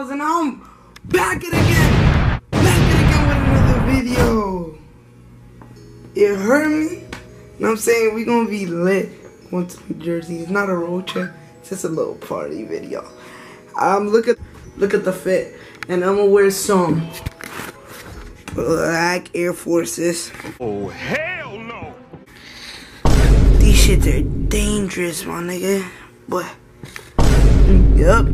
Yo, it's your boy Jowin Laws, and I'm back it again, back it again with another video. You heard me? You know what I'm saying? we gonna be lit. Going to New Jersey. It's not a road trip. It's just a little party video. Um, look at look at the fit, and I'm gonna wear some black Air Forces. Oh, hell no! These shits are dangerous, my nigga. But, yep,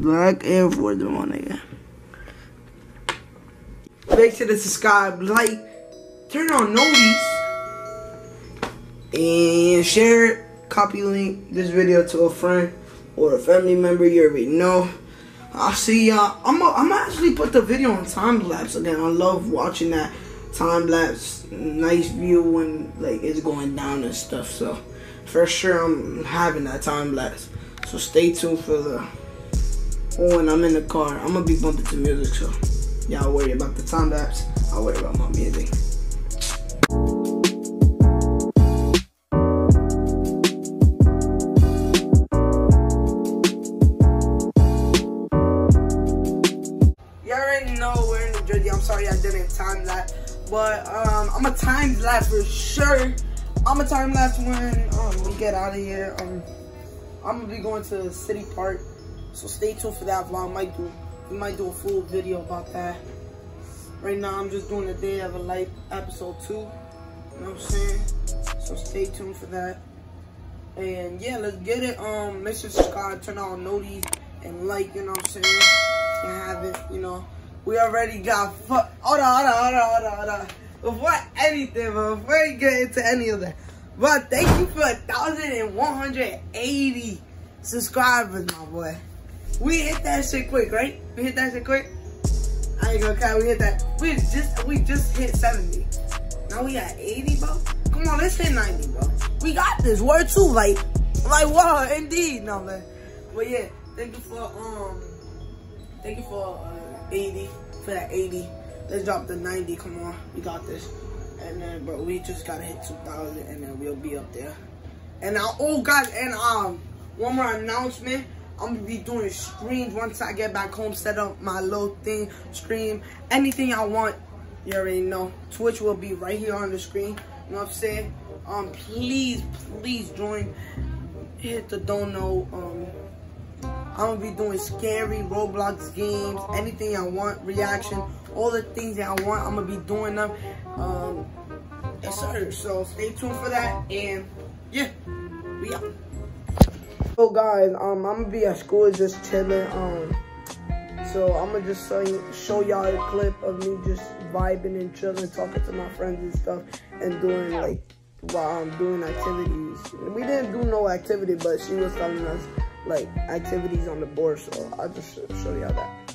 black Air Force, my nigga. Make sure to subscribe, like, turn on notice, and share, copy link this video to a friend or a family member you already know. I'll see y'all. I'm I'm actually put the video on time lapse again. I love watching that time lapse, nice view when like it's going down and stuff. So for sure, I'm having that time lapse. So stay tuned for the. Oh, and I'm in the car. I'm gonna be bumping to music, so y'all worry about the time lapse. I'll worry about my music. Y'all already know we're in New Jersey. I'm sorry I didn't time lapse, but um, I'm a time lapse for sure. I'm a time lapse when um, we get out of here. Um, I'm gonna be going to City Park, so stay tuned for that vlog. Might do we might do a full video about that. Right now, I'm just doing a day of a life episode two. You know what I'm saying? So stay tuned for that. And yeah, let's get it. Um, make sure to subscribe, turn on noties, and like. You know what I'm saying? And have it. You know, we already got. Hold on, hold on, hold on, hold on, hold on. Before anything, but before we get into any of that, but thank you for thousand and one hundred eighty subscribers, my boy. We hit that shit quick, right? We hit that shit quick. I ain't gonna count. We hit that. We just we just hit seventy. Now we at eighty, bro. Come on, let's hit ninety, bro. We got this. Word too, like, like wow, indeed, no man. But yeah, thank you for um, thank you for uh, eighty for that eighty. Let's drop the ninety. Come on, we got this. And then, bro, we just gotta hit two thousand, and then we'll be up there. And now, oh guys, and um, one more announcement. I'm gonna be doing streams once I get back home, set up my little thing, stream, anything I want. You already know. Twitch will be right here on the screen. You know what I'm saying? Um, please, please join. Hit the don't know. Um, I'm gonna be doing scary Roblox games, anything I want, reaction, all the things that I want. I'm gonna be doing them. Um, yes sir. So stay tuned for that, and yeah. Guys, um, I'm gonna be at school just chilling. Um, so I'm gonna just show y'all a clip of me just vibing and chilling, talking to my friends and stuff, and doing like while I'm doing activities. We didn't do no activity, but she was telling us like activities on the board. So I'll just show y'all that.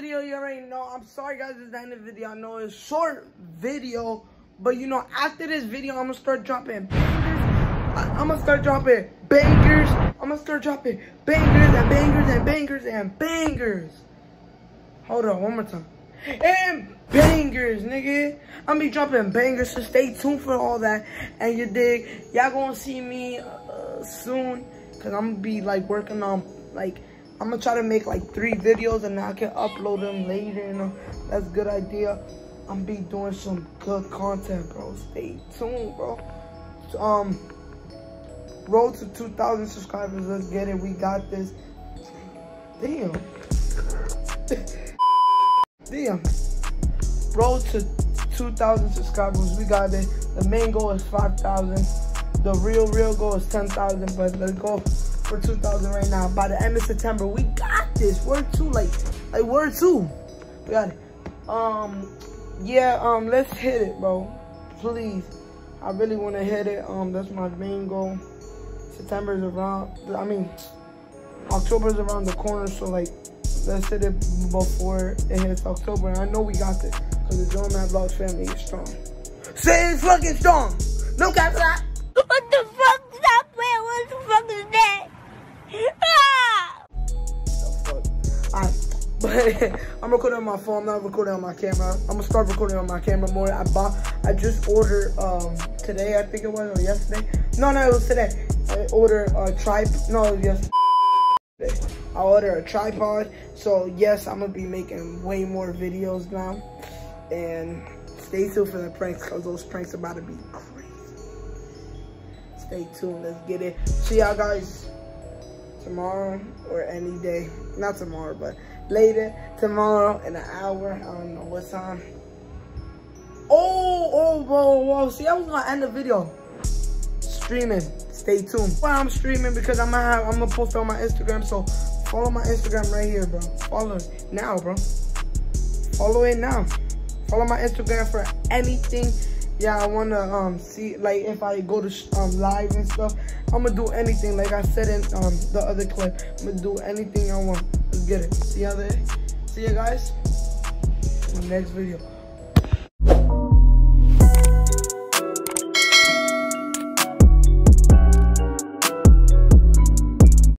Video. You already know. I'm sorry, guys. Is the end of the video. I know it's short video, but you know, after this video, I'm gonna start dropping bangers. I- I'm gonna start dropping bangers. I'm gonna start dropping bangers and bangers and bangers and bangers. Hold on, one more time. And bangers, nigga. I'm be dropping bangers, so stay tuned for all that. And you dig, y'all gonna see me uh, soon, cause I'm gonna be like working on like I'm gonna try to make like three videos and I can upload them later. Know, that's a good idea. I'm be doing some good content, bro. Stay tuned, bro. Um, road to 2,000 subscribers. Let's get it. We got this. Damn. Damn. Road to 2,000 subscribers. We got it. The main goal is 5,000. The real, real goal is 10,000. But let's go for 2,000 right now. By the end of September, we got this. Word two, like, like word two. We got it. Um, yeah. Um, let's hit it, bro. Please. I really want to hit it. Um, that's my main goal. September is around. I mean, October is around the corner, so like, let's hit it before it hits October. And I know we got this because the Jowin Mad Vlogs family is strong. Say it's fucking strong. No cap that. What the but I'm recording on my phone. I'm not recording on my camera. I'm gonna start recording on my camera more. I bought. I just ordered um today. I think it was or yesterday. No, no, it was today. I ordered a tripod. No, it was yesterday. I ordered a tripod. So yes, I'm gonna be making way more videos now. And stay tuned for the pranks because those pranks are about to be crazy. Stay tuned. Let's get it. See y'all guys tomorrow or any day. Not tomorrow, but later tomorrow in an hour. I don't know what time. Oh, oh, whoa, whoa. See, I was gonna end the video streaming. Stay tuned. Why I'm streaming because I'm gonna have, I'm gonna post on my Instagram. So follow my Instagram right here, bro. Follow it now, bro. Follow it now. Follow my Instagram for anything. Yeah, I wanna um see like if I go to um live and stuff. I'm gonna do anything. Like I said in um the other clip, I'm gonna do anything I want. Get it. See you there. See you guys in the next video.